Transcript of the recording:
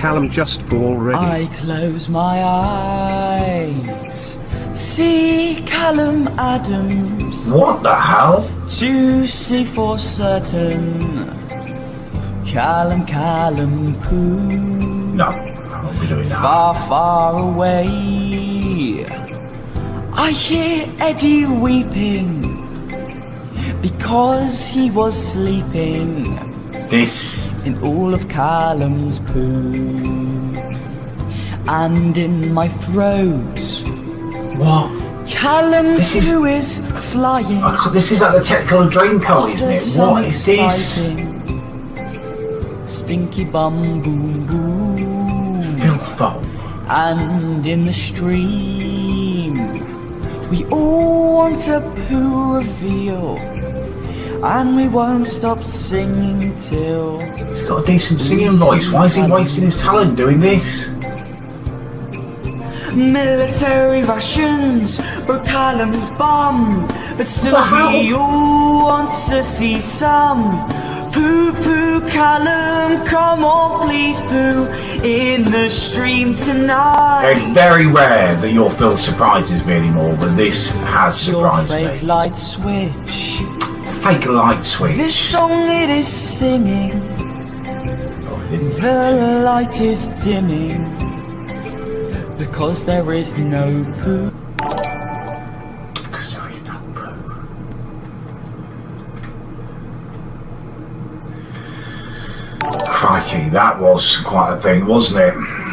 Callum just poo already? I close my eyes, see Callum Adams What the hell? to see for certain. Callum, Callum Poo, No, I won't be doing that. far, far away. I hear Eddie weeping because he was sleeping. This. in all of Callum's poo and in my throat. What? Callum's This is- poo is flying. Can't- This is like the technical dream code, isn't it? What is this? Stinky bum boom boom. Filthful. And in the stream, we all want a poo reveal. And we won't stop singing till He's got a decent singing voice. Why is he wasting his talent doing this? Military Russians broke Callum's bomb, but still we all want to see some. Poo poo Callum, come on please poo in the stream tonight. It's very rare that your film surprises me anymore, but this has surprised Your fake me. light switch. Fake light switch. This song it is singing, Oh, it didn't the light is dimming because there is no poo. Because there is no poo. Crikey, that was quite a thing, wasn't it?